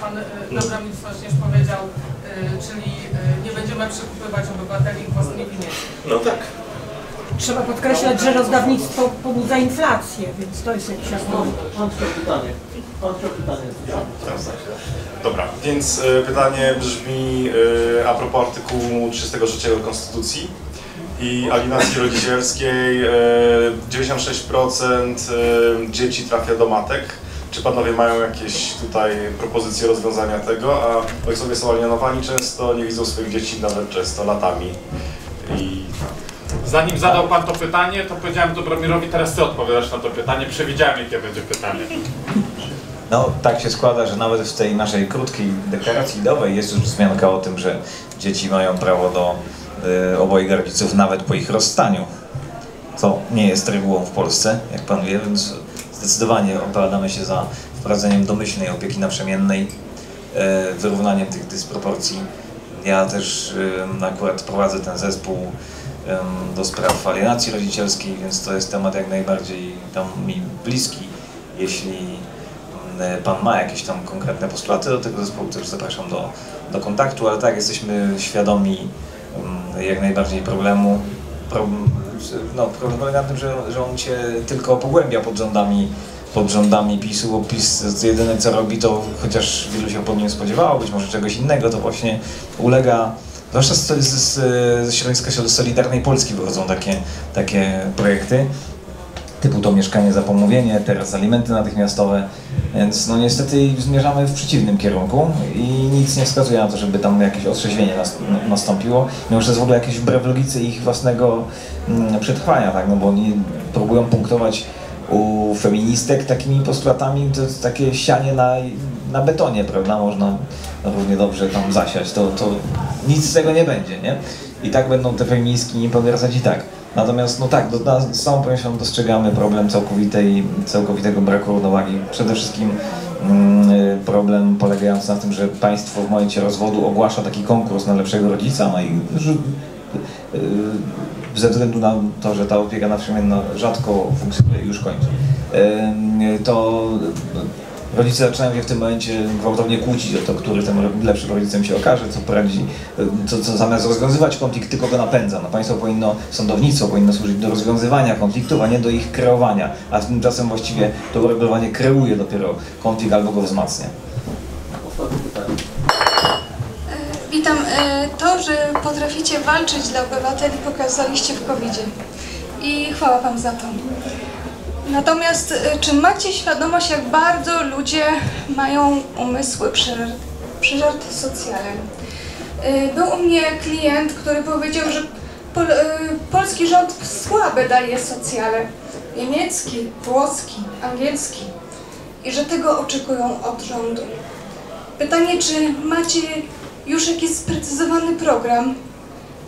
pan y, Dobromin Sośnierz powiedział, y, czyli y, nie będziemy przekupywać obywateli własnymi pieniędzmi. No tak. Trzeba podkreślać, że rozdawnictwo pobudza inflację, więc to jest jakiś. Wątłe pytanie. Wątłe pytanie. Dobra, więc pytanie brzmi a propos artykułu 33 Konstytucji i alienacji rodzicielskiej. Y, 96% y, dzieci trafia do matek. Czy panowie mają jakieś tutaj propozycje rozwiązania tego? A ojcowie są alienowani często, nie widzą swoich dzieci nawet często latami. I Zanim zadał Pan to pytanie, to powiedziałem Dobromirowi, teraz Ty odpowiadasz na to pytanie. Przewidziałem, jakie będzie pytanie. No, tak się składa, że nawet w tej naszej krótkiej deklaracji dowej jest już wzmianka o tym, że dzieci mają prawo do y, obojga rodziców nawet po ich rozstaniu. Co nie jest regułą w Polsce, jak pan wie, więc zdecydowanie opowiadamy się za wprowadzeniem domyślnej opieki naprzemiennej, y, wyrównaniem tych dysproporcji. Ja też akurat prowadzę ten zespół do spraw alienacji rodzicielskiej, więc to jest temat jak najbardziej tam mi bliski. Jeśli E, Pan ma jakieś tam konkretne postulaty do tego zespołu, też zapraszam do, do kontaktu, ale tak, jesteśmy świadomi jak najbardziej problemu. No, problem polega na tym, że, że on się tylko pogłębia pod rządami, pod rządami PiSu, bo PiS jedyne co robi to, chociaż wielu się po nim spodziewało, być może czegoś innego, to właśnie ulega Zwłaszcza z, środowiska Solidarnej Polski wychodzą takie, takie projekty typu to mieszkanie za pomówienie, teraz alimenty natychmiastowe, więc no niestety zmierzamy w przeciwnym kierunku i nic nie wskazuje na to, żeby tam jakieś otrzeźwienie nas, nastąpiło, mimo że jest w ogóle jakieś wbrew logice ich własnego mm, przetrwania, tak, no bo oni próbują punktować u feministek takimi postulatami, to jest takie sianie na, na betonie, prawda, można równie dobrze tam zasiać, to, to nic z tego nie będzie, nie? I tak będą te feministki nie powracać i tak. Natomiast, no tak, do, na, z całą pewnością dostrzegamy problem całkowitej, całkowitego braku równowagi. Przede wszystkim mm, y, problem polegający na tym, że państwo w momencie rozwodu ogłasza taki konkurs na lepszego rodzica, no i że, y, ze względu na to, że ta opieka naprzemienna rzadko funkcjonuje już kończy, y, to rodzice zaczynają się w tym momencie gwałtownie kłócić o to, który tym lepszym rodzicem się okaże, co poradzi, co, co zamiast rozwiązywać konflikt, tylko go napędza. No, państwo powinno, sądownictwo powinno służyć do rozwiązywania konfliktów, a nie do ich kreowania, a tymczasem właściwie to uregulowanie kreuje dopiero konflikt albo go wzmacnia. Pytanie. Witam. E, To, że potraficie walczyć dla obywateli, pokazaliście w covid I chwała Wam za to. Natomiast e, czy macie świadomość, jak bardzo ludzie mają umysły przeżar- przeżarte socjalem? E, Był u mnie klient, który powiedział, że pol, e, polski rząd słabe daje socjale. Niemiecki, włoski, angielski. I że tego oczekują od rządu. Pytanie, czy macie już jakiś sprecyzowany program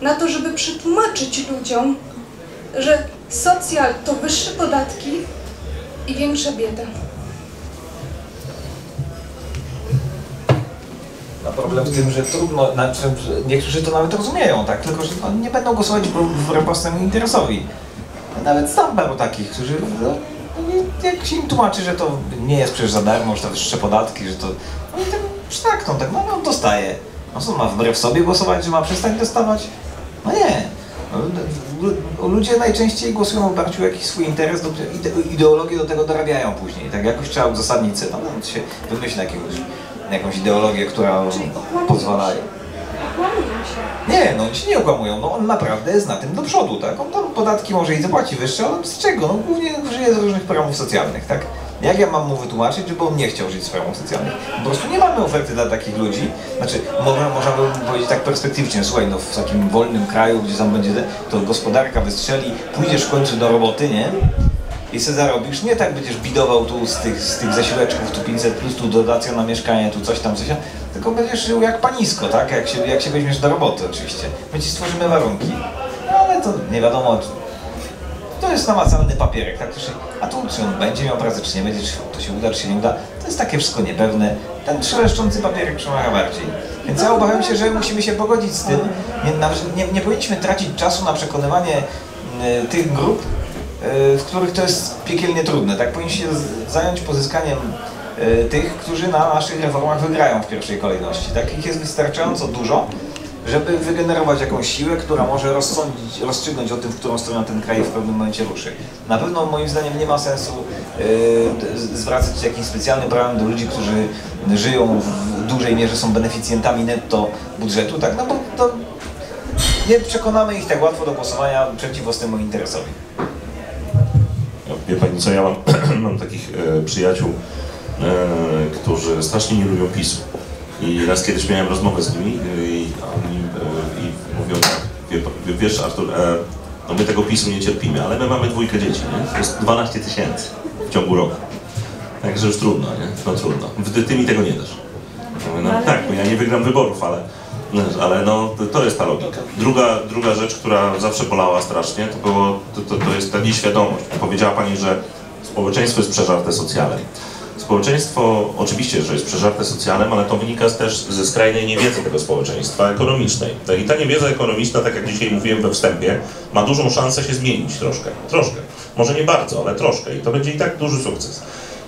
na to, żeby przetłumaczyć ludziom, że socjal to wyższe podatki i większa bieda. No problem w tym, że trudno, znaczy, niektórzy to nawet rozumieją, tak, tylko że no, nie będą głosować wbrew własnemu interesowi. Nawet znam paru takich, którzy, no, jak się im tłumaczy, że to nie jest przecież za darmo, że to wyższe podatki, że to, no i tak przytakną, tak, no, no dostaje. No co, ma wbrew sobie głosować, że ma przestać dostawać? No nie. No, lu- Ludzie najczęściej głosują w oparciu o jakiś swój interes, do, ide- ideologię do tego dorabiają później. Tak jakoś trzeba uzasadnić cel. No, no, się wymyśla jakiegoś, jakąś ideologię, która pozwala... Nie, no się nie okłamują, no on naprawdę jest na tym do przodu, tak? On tam podatki może i zapłaci wyższe, ale z czego? No głównie żyje z różnych programów socjalnych, tak? Jak ja mam mu wytłumaczyć, żeby on nie chciał żyć programów socjalnych? Po prostu nie mamy oferty dla takich ludzi. Znaczy, można, można by powiedzieć tak perspektywicznie, słuchaj, no w takim wolnym kraju, gdzie tam będzie, to gospodarka wystrzeli, pójdziesz w końcu do roboty, nie? I se zarobisz, nie tak będziesz bidował tu z tych, z tych zasiłeczków, tu 500 plus, tu dotacja na mieszkanie, tu coś tam, coś tam, tylko będziesz żył jak panisko, tak? Jak się, jak się weźmiesz do roboty oczywiście. My ci stworzymy warunki, no ale to nie wiadomo, to jest namacalny papierek, tak? A tu czy on będzie miał pracę, czy nie będzie, czy to się uda, czy się nie uda, to jest takie wszystko niepewne. Ten szeleszczący papierek przemawia bardziej. Więc ja obawiam się, że musimy się pogodzić z tym. Nie, nie, nie powinniśmy tracić czasu na przekonywanie y, tych grup, y, w których to jest piekielnie trudne. Tak powinniśmy się zająć pozyskaniem e, tych, którzy na naszych reformach wygrają w pierwszej kolejności. Takich jest wystarczająco dużo, żeby wygenerować jakąś siłę, która może rozsądzić, rozstrzygnąć o tym, w którą stronę ten kraj w pewnym momencie ruszy. Na pewno moim zdaniem nie ma sensu z- zwracać się jakimś specjalnym prawem do ludzi, którzy żyją w dużej mierze, są beneficjentami netto budżetu, tak, no bo to nie przekonamy ich tak łatwo do głosowania przeciw własnemu interesowi. Wie pani co, ja mam, mam takich e, przyjaciół, e, którzy strasznie nie lubią PiSu. I raz kiedyś miałem rozmowę z nimi e, i oni e, i mówią tak, wie, wie, wiesz Artur, e, no my tego PiSu nie cierpimy, ale my mamy dwójkę dzieci, nie? To jest 12 tysięcy w ciągu roku. Także już trudno, nie? No trudno. Ty, mi tego nie dasz. Ja mówię, No tak, bo ja nie wygram wyborów, ale, ale no, to- to jest ta logika. Druga, druga rzecz, która zawsze bolała strasznie, to, było, to, to, to jest ta nieświadomość. Powiedziała Pani, że społeczeństwo jest przeżarte socjalem. Społeczeństwo oczywiście, że jest przeżarte socjalem, ale to wynika też ze skrajnej niewiedzy tego społeczeństwa ekonomicznej. No I ta niewiedza ekonomiczna, tak jak dzisiaj mówiłem we wstępie, ma dużą szansę się zmienić troszkę. Troszkę. Może nie bardzo, ale troszkę. I to będzie i tak duży sukces.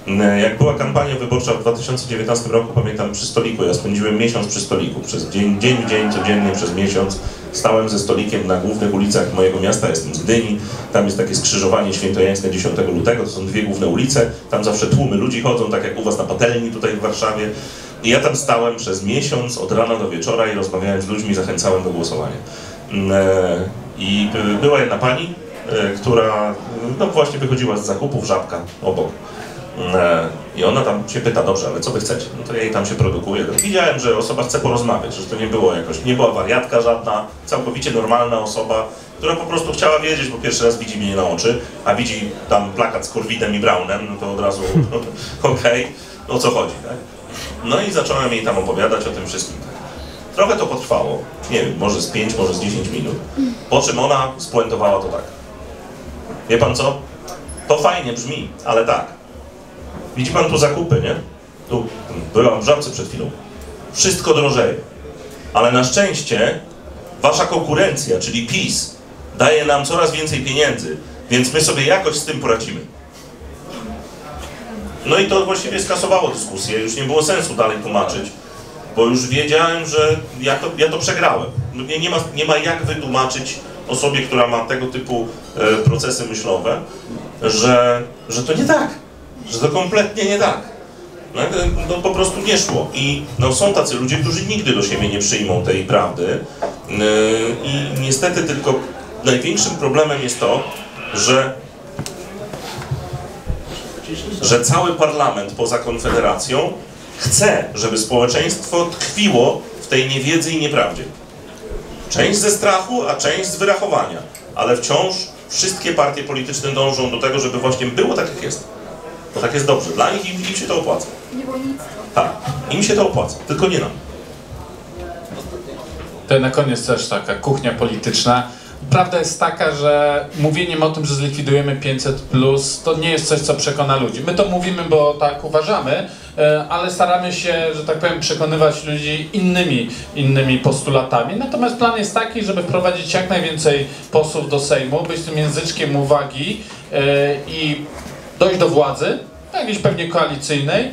Mm, Jak była kampania wyborcza w 2019 roku, pamiętam przy stoliku, ja spędziłem miesiąc przy stoliku, przez dzień, dzień w dzień, codziennie przez miesiąc. Stałem ze stolikiem na głównych ulicach mojego miasta, jestem z Gdyni, tam jest takie skrzyżowanie świętojańskie 10 lutego, to są dwie główne ulice, tam zawsze tłumy ludzi chodzą, tak jak u was na patelni tutaj w Warszawie. I ja tam stałem przez miesiąc, od rana do wieczora i rozmawiałem z ludźmi, zachęcałem do głosowania. Mm, e, I by- była jedna pani, e, która no właśnie wychodziła z zakupów, żabka obok. E, I ona tam się pyta, dobrze, ale co wy chcecie? No to ja jej tam się produkuję. Widziałem, że osoba chce porozmawiać, że to nie było jakoś, nie była wariatka żadna, całkowicie normalna osoba, która po prostu chciała wiedzieć, bo pierwszy raz widzi mnie na oczy, a widzi tam plakat z Korwitem i Brownem, no to od razu okej, o co chodzi, tak? No i zacząłem jej tam opowiadać o tym wszystkim. Tak. Trochę to potrwało, nie wiem, może z 5, może z 10 minut, po czym ona spuentowała to tak. Wie pan co? To fajnie brzmi, ale tak. Widzi pan tu zakupy, nie? Tu byłam w żabce przed chwilą. Wszystko drożeje. Ale na szczęście wasza konkurencja, czyli PiS, daje nam coraz więcej pieniędzy, więc my sobie jakoś z tym poradzimy. No i to właściwie skasowało dyskusję, już nie było sensu dalej tłumaczyć, bo już wiedziałem, że ja to, ja to przegrałem. No Nie, nie, ma, nie ma jak wytłumaczyć osobie, która ma tego typu e, procesy myślowe, że, że to nie tak, że to kompletnie nie tak. No, e, no po prostu nie szło. I no, są tacy ludzie, którzy nigdy do siebie nie przyjmą tej prawdy. Yy, I niestety tylko największym problemem jest to, że, że cały parlament poza Konfederacją chce, żeby społeczeństwo tkwiło w tej niewiedzy i nieprawdzie. Część ze strachu, a część z wyrachowania. Ale wciąż wszystkie partie polityczne dążą do tego, żeby właśnie było tak, jak jest. Bo tak jest dobrze. Dla nich im, im się to opłaca. Tak, im się to opłaca, tylko nie nam. To na koniec też taka kuchnia polityczna. Prawda jest taka, że mówieniem o tym, że zlikwidujemy 500, to nie jest coś, co przekona ludzi. My to mówimy, bo tak uważamy, e, ale staramy się, że tak powiem, przekonywać ludzi innymi, innymi postulatami. Natomiast plan jest taki, żeby wprowadzić jak najwięcej posłów do Sejmu, być tym języczkiem uwagi e, i dojść do władzy, jakiejś pewnie koalicyjnej,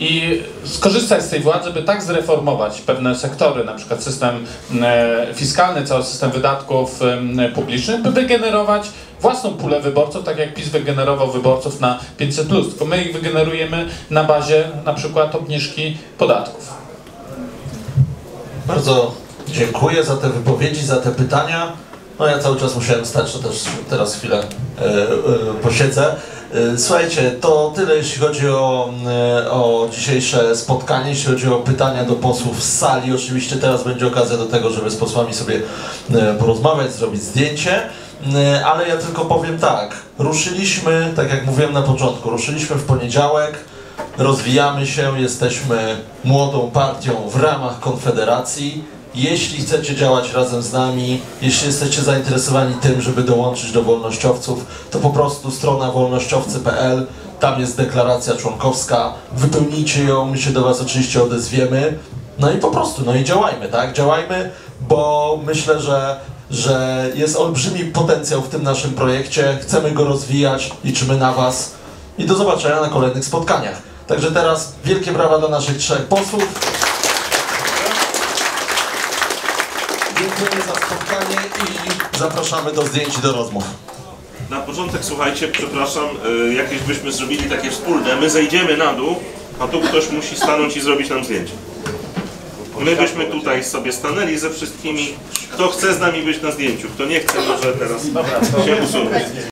i skorzystać z tej władzy, by tak zreformować pewne sektory, na przykład system e, fiskalny, cały system wydatków publicznych, by wygenerować własną pulę wyborców, tak jak PiS wygenerował wyborców na 500+, tylko my ich wygenerujemy na bazie na przykład obniżki podatków. Bardzo dziękuję za te wypowiedzi, za te pytania. No ja cały czas musiałem stać, to też teraz chwilę e, e, posiedzę. E, słuchajcie, to tyle jeśli chodzi o, e, o dzisiejsze spotkanie, jeśli chodzi o pytania do posłów z sali. Oczywiście teraz będzie okazja do tego, żeby z posłami sobie e, porozmawiać, zrobić zdjęcie. Ale ja tylko powiem tak, ruszyliśmy, tak jak mówiłem na początku, ruszyliśmy w poniedziałek, rozwijamy się, jesteśmy młodą partią w ramach Konfederacji. Jeśli chcecie działać razem z nami, jeśli jesteście zainteresowani tym, żeby dołączyć do wolnościowców, to po prostu strona wolnościowcy.pl, tam jest deklaracja członkowska, wypełnijcie ją, my się do Was oczywiście odezwiemy. No i po prostu, no i działajmy, tak? Działajmy, bo myślę, że, że jest olbrzymi potencjał w tym naszym projekcie, chcemy go rozwijać, liczymy na Was i do zobaczenia na kolejnych spotkaniach. Także teraz wielkie brawa dla naszych trzech posłów. Dziękujemy za spotkanie i zapraszamy do zdjęć i do rozmów. Na początek, słuchajcie, przepraszam, y, jakieś byśmy zrobili takie wspólne, my zejdziemy na dół, a tu ktoś musi stanąć i zrobić nam zdjęcie. My byśmy tutaj sobie stanęli ze wszystkimi. Kto chce z nami być na zdjęciu, kto nie chce, może teraz się usunąć.